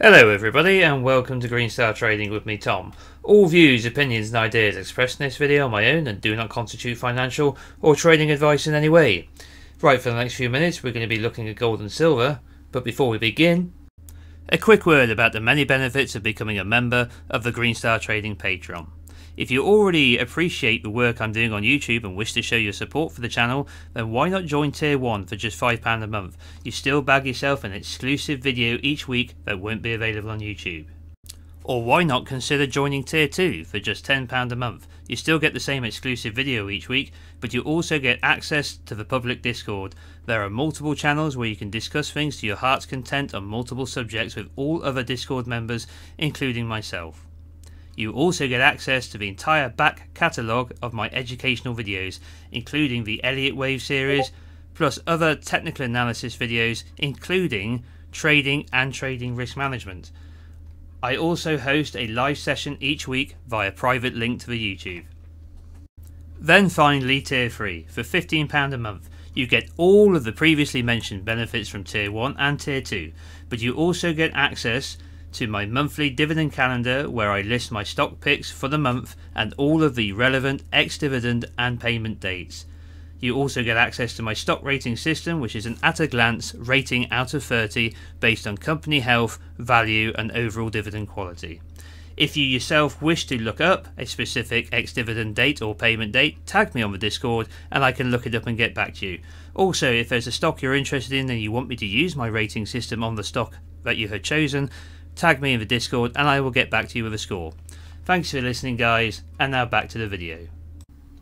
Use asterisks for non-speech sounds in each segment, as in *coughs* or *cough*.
Hello, everybody, and welcome to Green Star Trading with me, Tom. All views, opinions, and ideas expressed in this video are my own and do not constitute financial or trading advice in any way. Right, for the next few minutes, we're going to be looking at gold and silver, but before we begin, a quick word about the many benefits of becoming a member of the Green Star Trading Patreon. If you already appreciate the work I'm doing on YouTube and wish to show your support for the channel, then why not join Tier 1 for just £5 a month? You still bag yourself an exclusive video each week that won't be available on YouTube. Or why not consider joining Tier 2 for just £10 a month? You still get the same exclusive video each week, but you also get access to the public Discord. There are multiple channels where you can discuss things to your heart's content on multiple subjects with all other Discord members, including myself. You also get access to the entire back catalogue of my educational videos, including the Elliott Wave series, plus other technical analysis videos, including trading and trading risk management. I also host a live session each week via private link to the YouTube. Then finally, Tier 3 for £15 a month. You get all of the previously mentioned benefits from Tier 1 and Tier 2, but you also get access to my monthly dividend calendar where I list my stock picks for the month and all of the relevant ex dividend and payment dates. You also get access to my stock rating system, which is an at a glance rating out of 30 based on company health, value, and overall dividend quality. If you yourself wish to look up a specific ex dividend date or payment date, tag me on the Discord and I can look it up and get back to you. Also, if there's a stock you're interested in and you want me to use my rating system on the stock that you have chosen, tag me in the Discord and I will get back to you with a score. Thanks for listening guys, and now back to the video.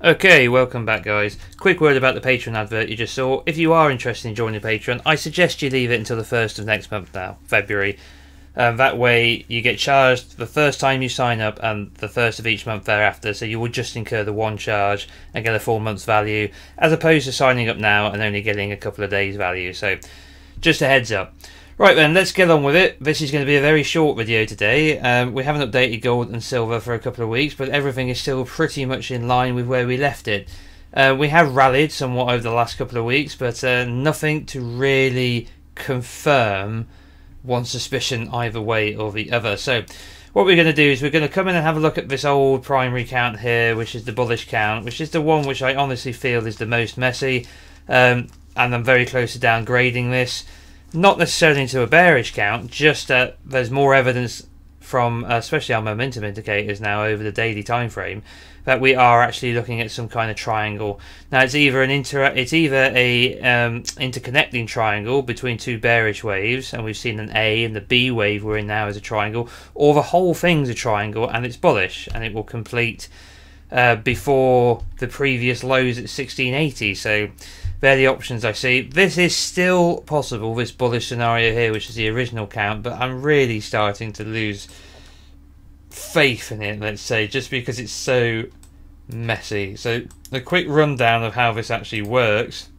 Okay, welcome back guys. Quick word about the Patreon advert you just saw. If you are interested in joining Patreon, I suggest you leave it until the 1st of next month now, February. Um, that way you get charged the first time you sign up and the first of each month thereafter, so you will just incur the one charge and get a full month's value, as opposed to signing up now and only getting a couple of days value. So just a heads up. Right then, let's get on with it. This is going to be a very short video today. Um, we haven't updated gold and silver for a couple of weeks, but everything is still pretty much in line with where we left it. Uh, we have rallied somewhat over the last couple of weeks, but uh, nothing to really confirm one suspicion either way or the other. So what we're going to do is we're going to come in and have a look at this old primary count here, which is the bullish count, which is the one which I honestly feel is the most messy. Um, and I'm very close to downgrading this not necessarily into a bearish count, just that there's more evidence from, uh, especially our momentum indicators now over the daily time frame, that we are actually looking at some kind of triangle. Now it's either an inter, it's either a um, interconnecting triangle between two bearish waves, and we've seen an A and the B wave we're in now is a triangle, or the whole thing's a triangle and it's bullish and it will complete uh, before the previous lows at 1680. So they're the options I see. This is still possible, this bullish scenario here, which is the original count, but I'm really starting to lose faith in it, let's say, just because it's so messy. So, a quick rundown of how this actually works.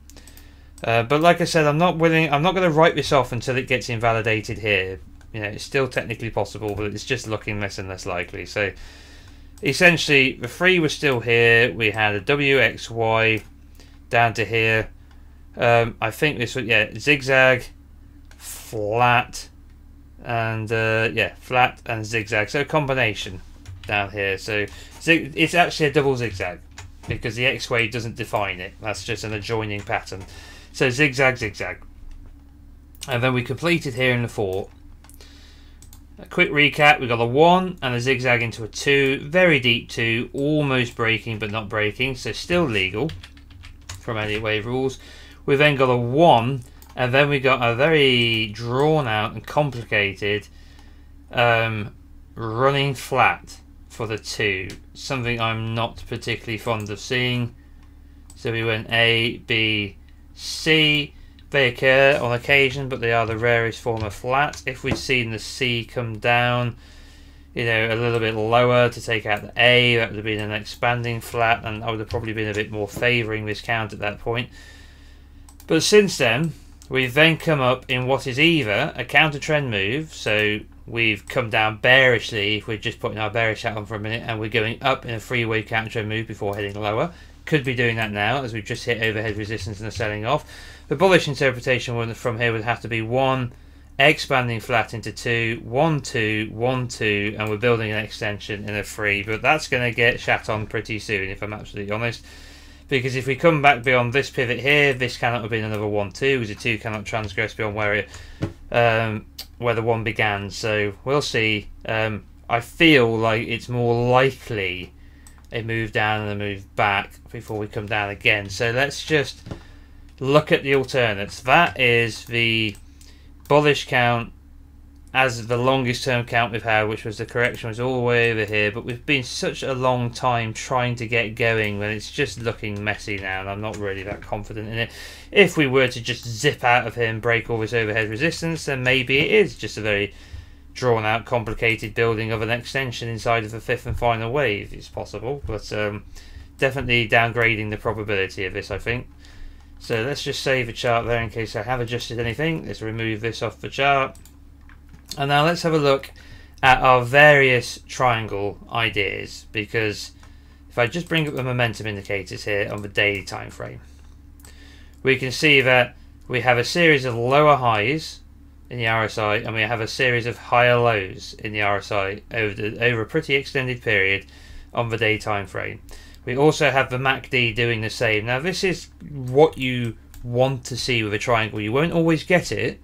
Uh, but like I said, I'm not willing. I'm not going to write this off until it gets invalidated here. You know, it's still technically possible, but it's just looking less and less likely. So, essentially, the three was still here. We had a WXY down to here. Um, I think this was, yeah, zigzag, flat, and uh, yeah, flat and zigzag. So combination down here. So it's actually a double zigzag because the X-wave doesn't define it. That's just an adjoining pattern. So zigzag, zigzag. And then we completed here in the four. A quick recap, we got a 1 and a zigzag into a 2, very deep 2, almost breaking but not breaking, so still legal from Elliott Wave rules. We then got a 1, and then we got a very drawn out and complicated um, running flat for the 2. Something I'm not particularly fond of seeing. So we went A, B, C. They occur on occasion, but they are the rarest form of flat. If we'd seen the C come down, you know, a little bit lower to take out the A. That would have been an expanding flat, and I would have probably been a bit more favouring this count at that point. But since then, we've then come up in what is either a counter trend move, so we've come down bearishly if we're just putting our bearish hat on for a minute, and we're going up in a three-wave counter trend move before heading lower. Could be doing that now as we've just hit overhead resistance and are selling off. The bullish interpretation from here would have to be one expanding flat into 2, 1, 2, 1, 2, and we're building an extension in a 3, but that's going to get shat on pretty soon, if I'm absolutely honest. Because if we come back beyond this pivot here, this cannot have been another 1, 2, because the 2 cannot transgress beyond where it, um, where the 1 began, so we'll see. Um, I feel like it's more likely a move down and a move back before we come down again. So let's just look at the alternates. That is the bullish count as the longest term count we've had, which was the correction was all the way over here, but we've been such a long time trying to get going when it's just looking messy now, and I'm not really that confident in it. If we were to just zip out of here and break all this overhead resistance, then maybe it is just a very drawn out, complicated building of an extension inside of the fifth and final wave. It's possible, but um, definitely downgrading the probability of this, I think. So let's just save a chart there in case I have adjusted anything. Let's remove this off the chart. And now let's have a look at our various triangle ideas because if I just bring up the momentum indicators here on the daily time frame, we can see that we have a series of lower highs in the RSI and we have a series of higher lows in the RSI over, the, over a pretty extended period on the day time frame. We also have the MACD doing the same. Now this is what you want to see with a triangle. You won't always get it,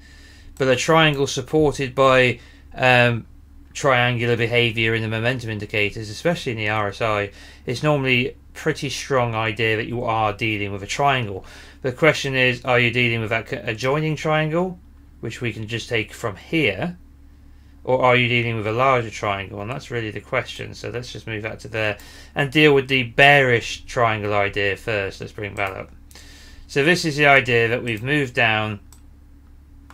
but a triangle supported by um, triangular behavior in the momentum indicators, especially in the RSI, is normally pretty strong idea that you are dealing with a triangle. The question is, are you dealing with that adjoining triangle, which we can just take from here, or are you dealing with a larger triangle? And that's really the question. So let's just move that to there and deal with the bearish triangle idea first. Let's bring that up. So this is the idea that we've moved down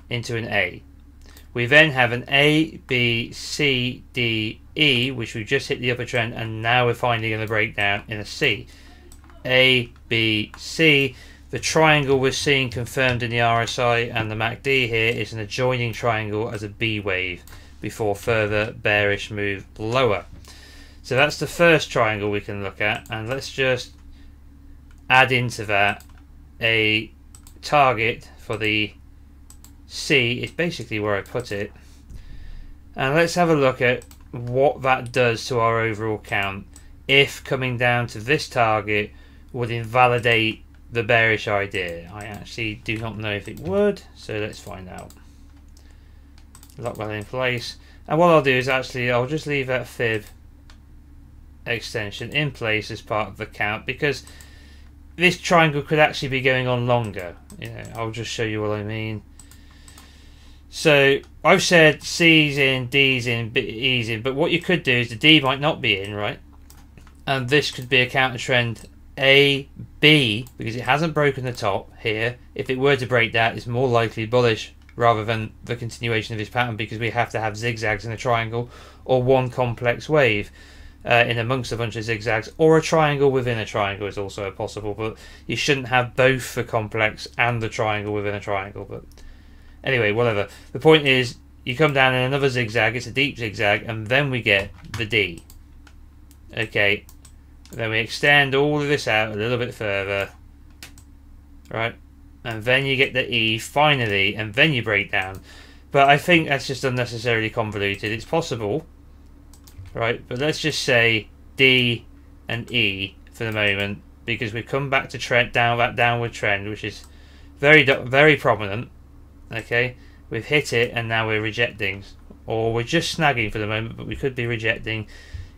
into an A. We then have an A, B, C, D, E, which we've just hit the upper trend, and now we're finding in the breakdown in a C. A, B, C. The triangle we're seeing confirmed in the RSI and the MACD here is an adjoining triangle as a B wave before further bearish move lower. So that's the first triangle we can look at and let's just add into that a target for the C is basically where I put it and let's have a look at what that does to our overall count if coming down to this target would invalidate the bearish idea. I actually do not know if it would so let's find out lock that in place. And what I'll do is actually I'll just leave that fib extension in place as part of the count because this triangle could actually be going on longer. You know, I'll just show you what I mean. So I've said C's in, D's in, E's in, but what you could do is the D might not be in, right? And this could be a counter trend A, B, because it hasn't broken the top here. If it were to break that, it's more likely bullish rather than the continuation of this pattern because we have to have zigzags in a triangle or one complex wave uh, in amongst a bunch of zigzags or a triangle within a triangle is also possible but you shouldn't have both the complex and the triangle within a triangle but anyway whatever. The point is you come down in another zigzag it's a deep zigzag and then we get the D. Okay then we extend all of this out a little bit further. Right and then you get the E finally, and then you break down. But I think that's just unnecessarily convoluted. It's possible, right? But let's just say D and E for the moment, because we've come back to trend down that downward trend, which is very very prominent. Okay, we've hit it, and now we're rejecting, or we're just snagging for the moment, but we could be rejecting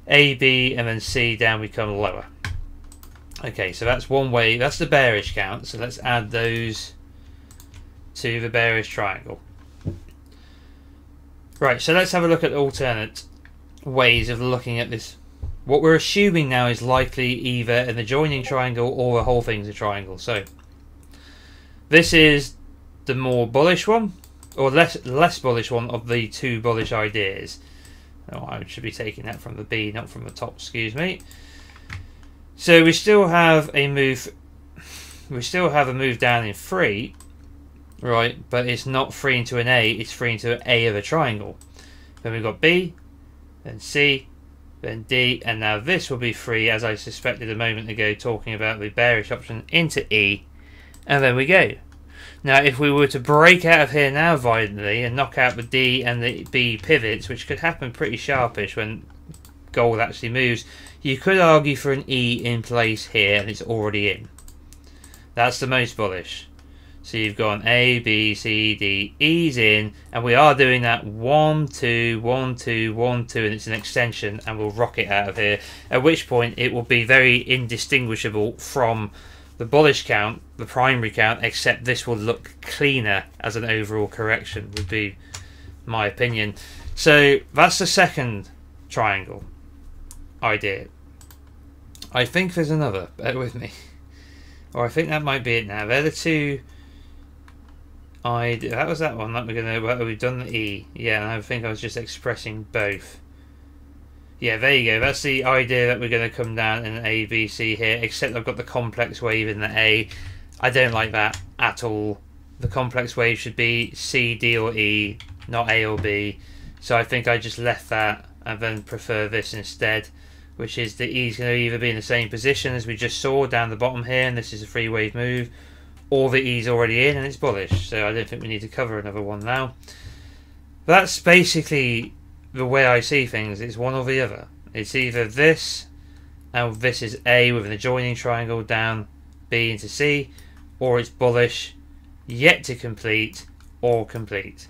A, B, and then C down. We come lower. Okay, so that's one way, that's the bearish count. So let's add those to the bearish triangle. Right, so let's have a look at alternate ways of looking at this. What we're assuming now is likely either an adjoining triangle or the whole thing's a triangle. So this is the more bullish one, or less less bullish one of the two bullish ideas. Oh, I should be taking that from the B, not from the top, excuse me. So we still have a move. We still have a move down in three, right? But it's not three into an A. It's three into an A of a triangle. Then we've got B, then C, then D, and now this will be three, as I suspected a moment ago, talking about the bearish option into E, and then we go. Now, if we were to break out of here now violently and knock out the D and the B pivots, which could happen pretty sharpish when gold actually moves, you could argue for an E in place here and it's already in. That's the most bullish. So you've gone A, B, C, D, E's in, and we are doing that 1, 2, 1, 2, 1, 2, and it's an extension, and we'll rock it out of here. At which point it will be very indistinguishable from the bullish count, the primary count, except this will look cleaner as an overall correction, would be my opinion. So that's the second triangle idea. I think there's another, bear with me. Or I think that might be it now. They're the two I that was that one that we're gonna well, we've done the E. Yeah I think I was just expressing both. Yeah there you go. That's the idea that we're gonna come down in A B C here except I've got the complex wave in the A. I don't like that at all. The complex wave should be C D or E not A or B. So I think I just left that and then prefer this instead which is the E's going to either be in the same position as we just saw down the bottom here and this is a free wave move or the E's already in and it's bullish. So I don't think we need to cover another one now. But that's basically the way I see things. It's one or the other. It's either this, and this is A with an adjoining triangle down B into C, or it's bullish, yet to complete, or complete.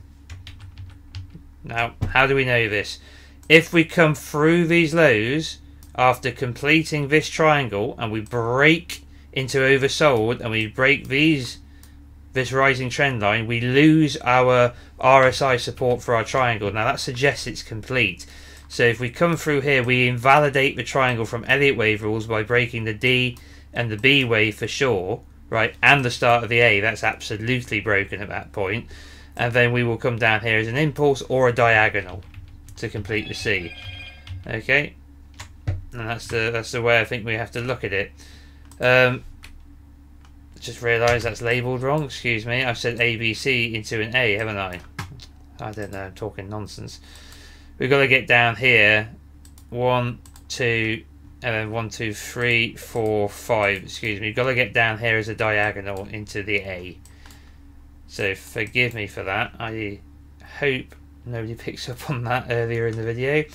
Now, how do we know this? If we come through these lows after completing this triangle and we break into oversold and we break these this rising trend line, we lose our RSI support for our triangle. Now that suggests it's complete. So if we come through here, we invalidate the triangle from Elliott wave rules by breaking the D and the B wave for sure, right? And the start of the A, that's absolutely broken at that point. And then we will come down here as an impulse or a diagonal to complete the C. Okay, and that's the that's the way I think we have to look at it. Um, just realised that's labelled wrong. Excuse me. I've said ABC into an A, haven't I? I don't know. I'm talking nonsense. We've got to get down here. One, two, and then one, two, three, four, five. Excuse me. We've got to get down here as a diagonal into the A. So forgive me for that. I hope nobody *laughs* picks up on that earlier in the video.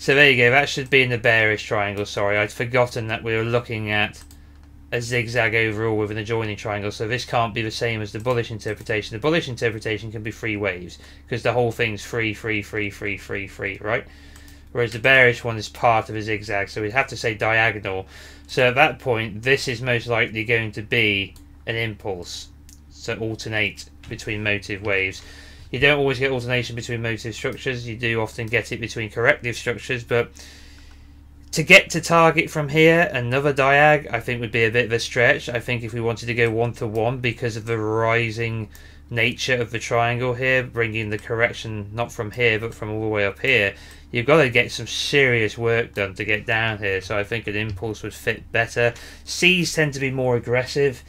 So there you go. That should be in the bearish triangle. Sorry, I'd forgotten that we were looking at a zigzag overall with an adjoining triangle, so this can't be the same as the bullish interpretation. The bullish interpretation can be three waves, because the whole thing's free, free, free, free, free, free, right? Whereas the bearish one is part of a zigzag, so we'd have to say diagonal. So at that point, this is most likely going to be an impulse, so alternate between motive waves. You don't always get alternation between motive structures, you do often get it between corrective structures, but to get to target from here, another diag, I think would be a bit of a stretch. I think if we wanted to go one to one because of the rising nature of the triangle here, bringing the correction not from here but from all the way up here, you've got to get some serious work done to get down here. So I think an impulse would fit better. C's tend to be more aggressive.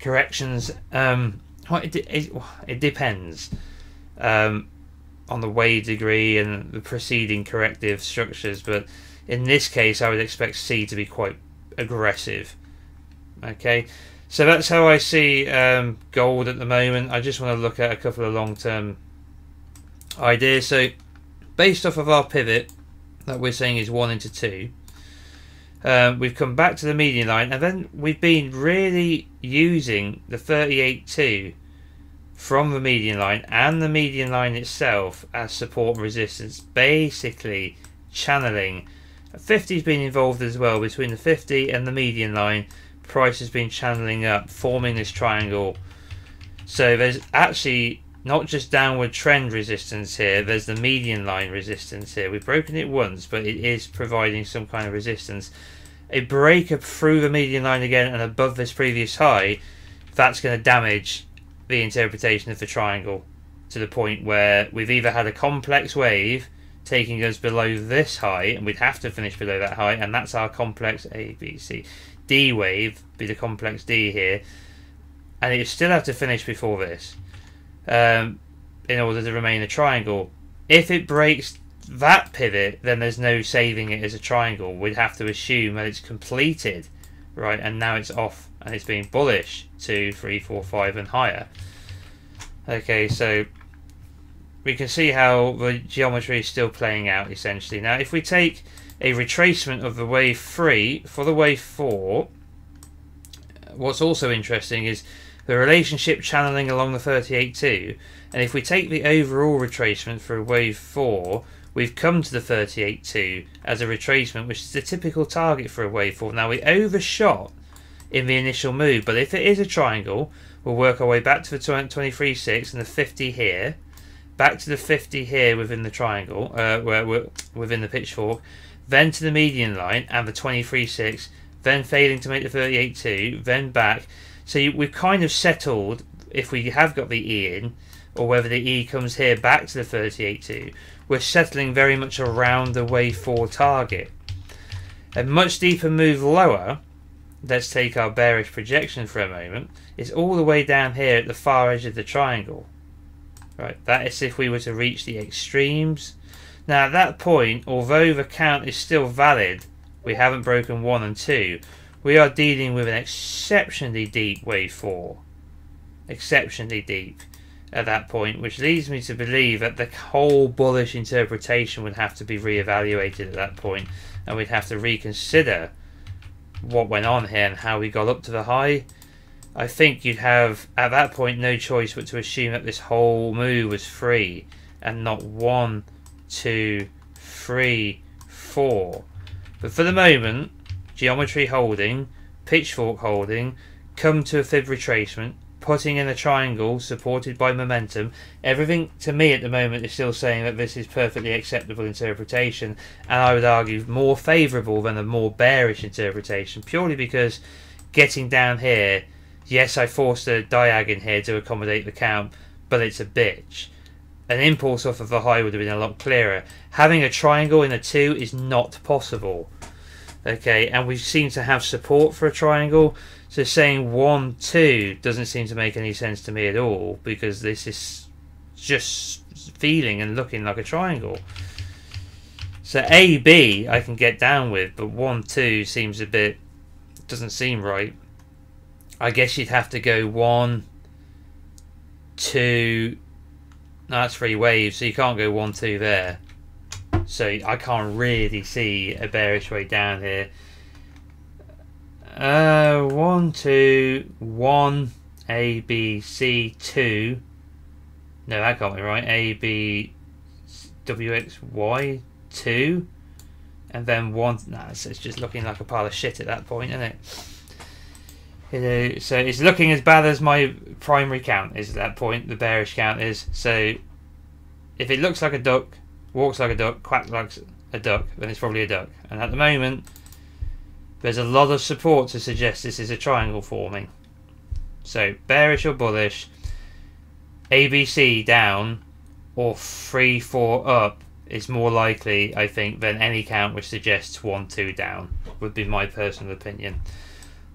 Corrections, um, it, it, it depends um, on the wave degree and the preceding corrective structures, but in this case, I would expect C to be quite aggressive. Okay, so that's how I see um, gold at the moment. I just want to look at a couple of long-term ideas. So, based off of our pivot that we're saying is 1 into 2, um, we've come back to the median line and then we've been really using the 38.2 from the median line and the median line itself as support and resistance, basically channeling 50's been involved as well between the 50 and the median line. Price has been channeling up, forming this triangle. So there's actually not just downward trend resistance here, there's the median line resistance here. We've broken it once, but it is providing some kind of resistance. A break up through the median line again and above this previous high, that's going to damage the interpretation of the triangle to the point where we've either had a complex wave taking us below this height, and we'd have to finish below that height, and that's our complex A, B, C. D wave, be the complex D here, and you still have to finish before this um, in order to remain a triangle. If it breaks that pivot, then there's no saving it as a triangle. We'd have to assume that it's completed, right, and now it's off and it's being bullish, two, three, four, five, and higher. Okay, so we can see how the geometry is still playing out essentially. Now, if we take a retracement of the wave 3 for the wave 4, what's also interesting is the relationship channeling along the 38.2. And if we take the overall retracement for wave 4, we've come to the 38.2 as a retracement, which is the typical target for a wave 4. Now, we overshot in the initial move, but if it is a triangle, we'll work our way back to the 23.6 and the 50 here, back to the 50 here within the triangle, uh, where within the pitchfork, then to the median line and the 23.6, then failing to make the 38.2, then back. So you, we've kind of settled, if we have got the E in, or whether the E comes here back to the 38.2, we're settling very much around the wave 4 target. A much deeper move lower, let's take our bearish projection for a moment, is all the way down here at the far edge of the triangle. Right, that is if we were to reach the extremes. Now at that point, although the count is still valid, we haven't broken 1 and 2, we are dealing with an exceptionally deep wave 4. Exceptionally deep at that point, which leads me to believe that the whole bullish interpretation would have to be re-evaluated at that point, and we'd have to reconsider what went on here and how we got up to the high. I think you'd have at that point no choice but to assume that this whole move was free and not one, two, three, four. But for the moment, geometry holding, pitchfork holding, come to a fib retracement, putting in a triangle supported by momentum. Everything to me at the moment is still saying that this is perfectly acceptable interpretation, and I would argue more favourable than a more bearish interpretation, purely because getting down here, yes, I forced a diag in here to accommodate the count, but it's a bitch. An impulse off of the high would have been a lot clearer. Having a triangle in a 2 is not possible okay and we seem to have support for a triangle so saying 1 2 doesn't seem to make any sense to me at all because this is just feeling and looking like a triangle. So A B I can get down with but 1 2 seems a bit doesn't seem right. I guess you'd have to go 1 2 no, that's three waves so you can't go 1 2 there. So I can't really see a bearish way down here. Uh, one, two, one, A, B, C, two. No, that got me right. A, B, W, X, Y, two. And then one. Nah, it's, it's just looking like a pile of shit at that point, isn't it? You know, so it's looking as bad as my primary count is at that point. The bearish count is. So if it looks like a duck, walks like a duck, quacks like a duck, then it's probably a duck. And at the moment, there's a lot of support to suggest this is a triangle forming. So, bearish or bullish, ABC down, or 3 4 up is more likely, I think, than any count which suggests 1 2 down, would be my personal opinion.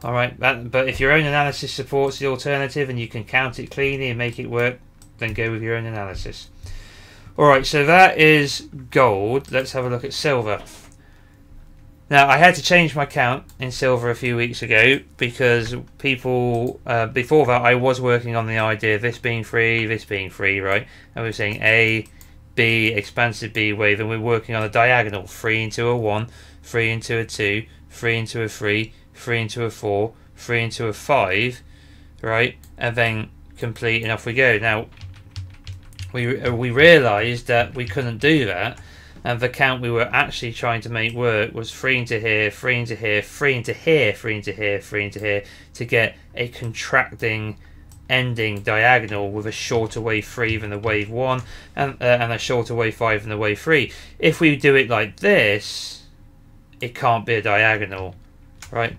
Alright, but if your own analysis supports the alternative and you can count it cleanly and make it work, then go with your own analysis. Alright, so that is gold. Let's have a look at silver. Now, I had to change my count in silver a few weeks ago because people, uh, before that, I was working on the idea of this being free, this being free, right? And we are saying A, B, expansive B wave, and we're working on a diagonal 3 into a 1, 3 into a 2, 3 into a 3, 3 into a 4, 3 into a 5, right? And then complete, and off we go. Now, we uh, we realised that we couldn't do that, and the count we were actually trying to make work was three into here, three into here, three into here, three into here, three into here, to get a contracting ending diagonal with a shorter wave 3 than the wave 1 and, uh, and a shorter wave 5 than the wave 3. If we do it like this, it can't be a diagonal, right?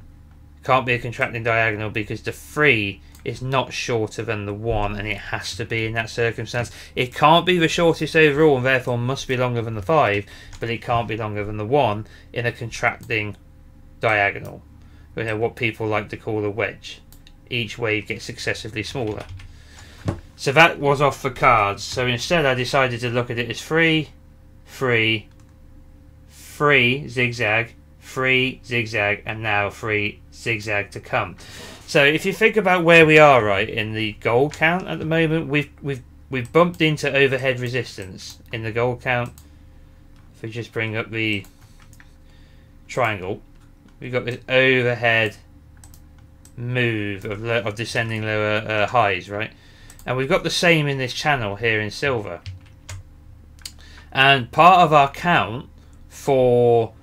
Can't be a contracting diagonal because the 3 is not shorter than the 1 and it has to be in that circumstance. It can't be the shortest overall and therefore must be longer than the 5, but it can't be longer than the 1 in a contracting diagonal. You know, what people like to call a wedge. Each wave gets successively smaller. So that was off the cards. So instead I decided to look at it as free, free, free, zigzag, free zigzag, and now free zigzag to come. So if you think about where we are, right, in the gold count at the moment, we've we've we've bumped into overhead resistance in the gold count. If we just bring up the triangle, we've got this overhead move of, of descending lower uh, highs, right? And we've got the same in this channel here in silver. And part of our count for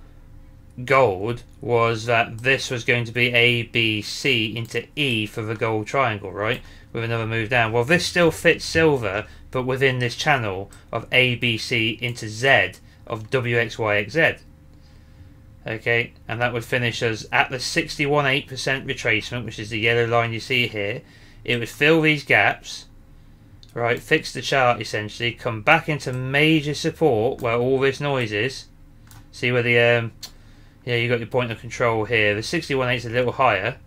gold was that this was going to be A, B, C into E for the gold triangle, right? With another move down. Well, this still fits silver, but within this channel of A, B, C into Z of W, X, Y, X, Z. Okay, and that would finish us at the 61.8% retracement, which is the yellow line you see here. It would fill these gaps, right, fix the chart essentially, come back into major support where all this noise is. See where the, um, yeah, you got your point of control here. The 61.8 is a little higher,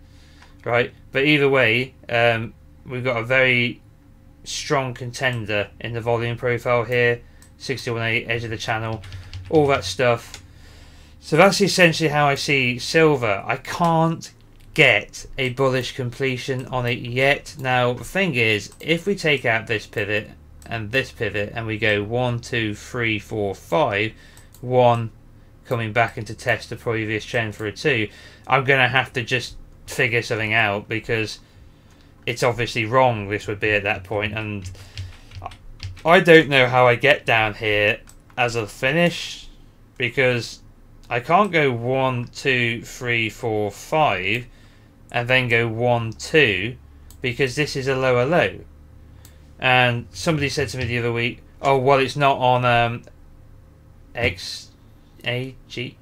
right, but either way, um, we've got a very strong contender in the volume profile here. 61.8, edge of the channel, all that stuff so that's essentially how I see silver. I can't get a bullish completion on it yet. Now, the thing is, if we take out this pivot and this pivot and we go one, two, three, four, five, one coming back into test the previous chain for a 2, I'm going to have to just figure something out because it's obviously wrong this would be at that point and I don't know how I get down here as a finish because I can't go one, two, three, four, five, and then go one, two, because this is a lower low. And somebody said to me the other week, "Oh, well, it's not on um, X, A, G,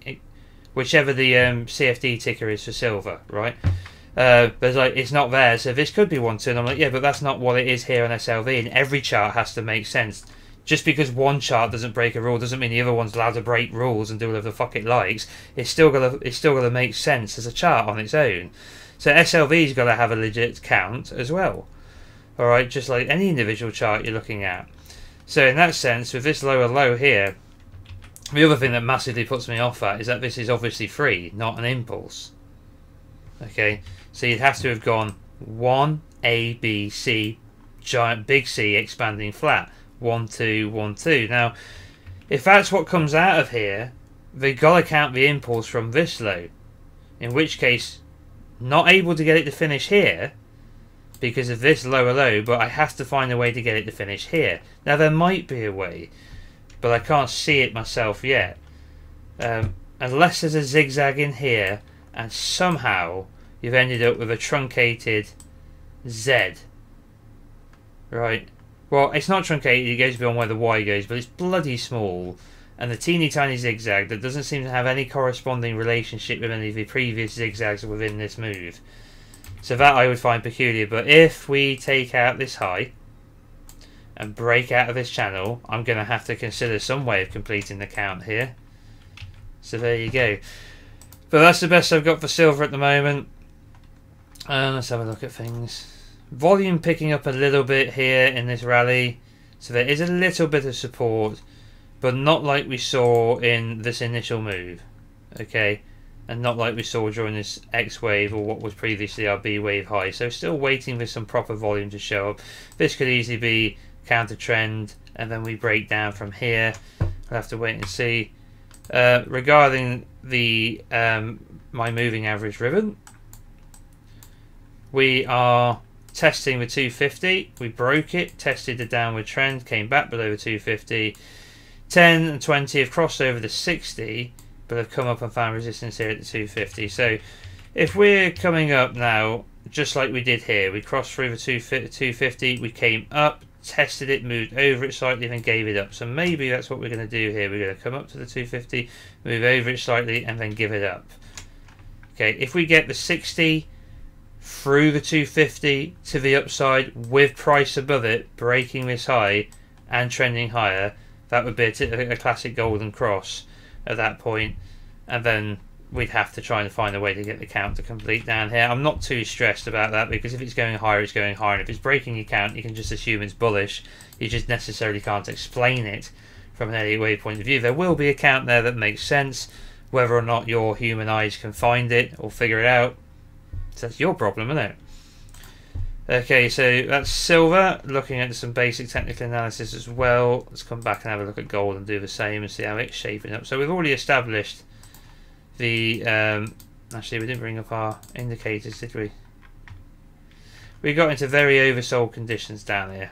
whichever the um, CFD ticker is for silver, right?" Uh, but like it's not there, so this could be one too. And I'm like, yeah, but that's not what it is here on SLV. And every chart has to make sense just because one chart doesn't break a rule doesn't mean the other one's allowed to break rules and do whatever the fuck it likes. It's still gonna it's still gonna make sense as a chart on its own. So SLV's got to have a legit count as well. All right, just like any individual chart you're looking at. So in that sense, with this lower low here, the other thing that massively puts me off at that is that this is obviously free, not an impulse. Okay, so you'd have to have gone one A B C, giant big C expanding flat one two one two. Now, if that's what comes out of here, they gotta count the impulse from this low. In which case, not able to get it to finish here because of this lower low, but I have to find a way to get it to finish here. Now there might be a way, but I can't see it myself yet. Um, unless there's a zigzag in here and somehow you've ended up with a truncated Z. Right, well, it's not truncated, it goes beyond where the Y goes, but it's bloody small. And the teeny tiny zigzag that doesn't seem to have any corresponding relationship with any of the previous zigzags within this move. So that I would find peculiar. But if we take out this high and break out of this channel, I'm going to have to consider some way of completing the count here. So there you go. But that's the best I've got for silver at the moment. And let's have a look at things. Volume picking up a little bit here in this rally. So there is a little bit of support, but not like we saw in this initial move. Okay, and not like we saw during this X wave or what was previously our B wave high. So still waiting for some proper volume to show up. This could easily be counter trend, and then we break down from here. I'll have to wait and see. Uh, regarding the um, my moving average ribbon, we are testing the 250 we broke it tested the downward trend came back below the 250 10 and 20 have crossed over the 60 but have come up and found resistance here at the 250 so if we're coming up now just like we did here we crossed through the 250 we came up tested it moved over it slightly then gave it up. So maybe that's what we're going to do here. We're going to come up to the 250 move over it slightly and then give it up. Okay if we get the 60 through the 250 to the upside with price above it breaking this high and trending higher that would be a, a classic golden cross at that point. And then we'd have to try and find a way to get the count to complete down here I'm not too stressed about that because if it's going higher it's going higher and if it's breaking your count you can just assume it's bullish you just necessarily can't explain it from an Elliott wave point of view there will be a count there that makes sense Whether or not your human eyes can find it or figure it out, so that's your problem, isn't it? Okay, so that's silver. Looking at some basic technical analysis as well. Let's come back and have a look at gold and do the same and see how it's shaping up. So we've already established the... Um, actually, we didn't bring up our indicators, did we? We got into very oversold conditions down here.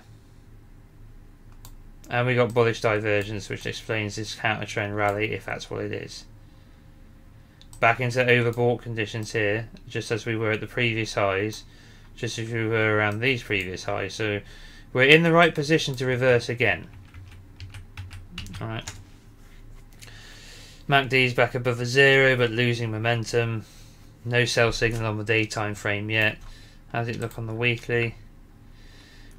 And we got bullish divergence, which explains this counter trend rally, if that's what it is. Back into overbought conditions here, just as we were at the previous highs just as we were around these previous highs. So we're in the right position to reverse again. Alright. MACD's back above the zero but losing momentum. No sell signal on the daytime frame yet. How does it look on the weekly?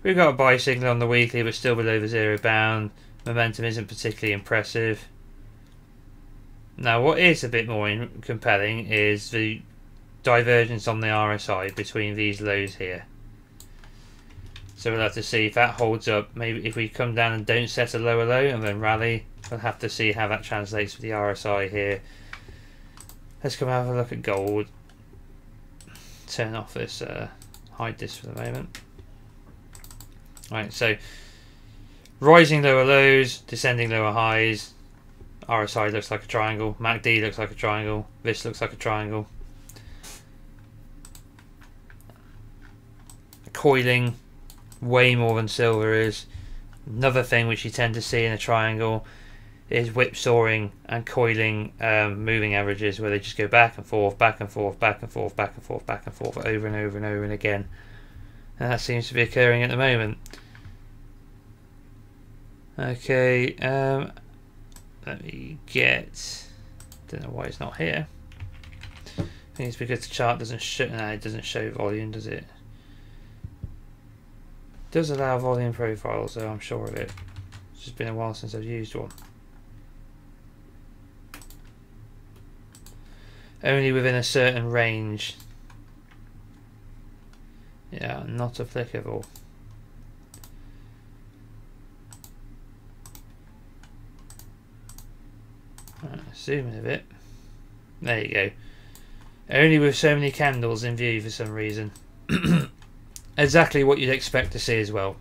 We've got a buy signal on the weekly but still below the zero bound. Momentum isn't particularly impressive. Now what is a bit more compelling is the divergence on the RSI between these lows here. So we'll have to see if that holds up. Maybe if we come down and don't set a lower low and then rally, we'll have to see how that translates with the RSI here. Let's come have a look at gold. Turn off this, uh, hide this for the moment. Right, so rising lower lows, descending lower highs. RSI looks like a triangle. MACD looks like a triangle. This looks like a triangle. coiling way more than silver is. Another thing which you tend to see in a triangle is whipsawing and coiling um, moving averages where they just go back and forth, back and forth, back and forth, back and forth, back and forth over and over and over and again. And that seems to be occurring at the moment. Okay, um, let me get. Don't know why it's not here. I think it's because the chart doesn't show. No, it doesn't show volume, does it? does allow volume profile, so I'm sure of it. It's just been a while since I've used one. Only within a certain range. Yeah, not applicable. Right, zoom in a bit. There you go. Only with so many candles in view for some reason. *coughs* exactly what you'd expect to see as well.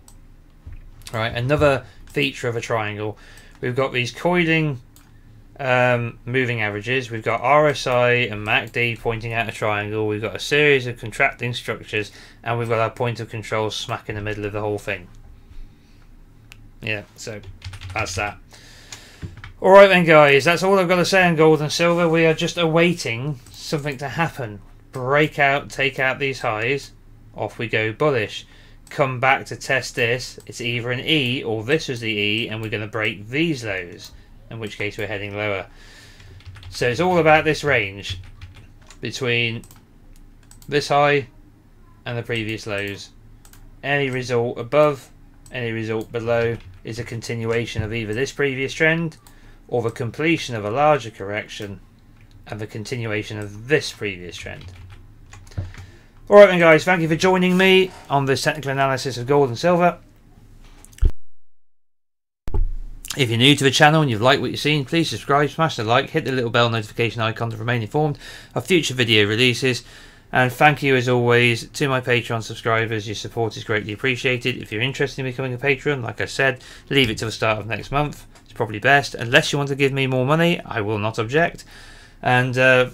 All right, another feature of a triangle. We've got these coiling um, moving averages. We've got RSI and MACD pointing out a triangle. We've got a series of contracting structures, and we've got our point of control smack in the middle of the whole thing. Yeah, so that's that. Alright then guys, that's all I've got to say on gold and silver. We are just awaiting something to happen. Break out, take out these highs, off we go bullish. Come back to test this. It's either an E or this is the E and we're going to break these lows. In which case we're heading lower. So it's all about this range between this high and the previous lows. Any result above, any result below is a continuation of either this previous trend or the completion of a larger correction and the continuation of this previous trend. Alright then guys, thank you for joining me on this technical analysis of gold and silver. If you're new to the channel and you've liked what you've seen, please subscribe, smash the like, hit the little bell notification icon to remain informed of future video releases. And thank you as always to my Patreon subscribers. Your support is greatly appreciated. If you're interested in becoming a patron, like I said, leave it to the start of next month. It's probably best. Unless you want to give me more money, I will not object. And uh,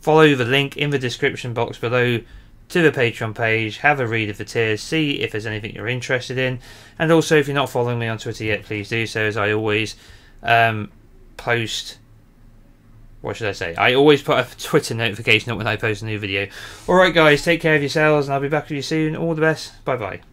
follow the link in the description box below to the Patreon page, have a read of the tiers, see if there's anything you're interested in, and also if you're not following me on Twitter yet, please do so. As I always um, post, what should I say? I always put a Twitter notification up when I post a new video. Alright, guys, take care of yourselves, and I'll be back with you soon. All the best. Bye bye.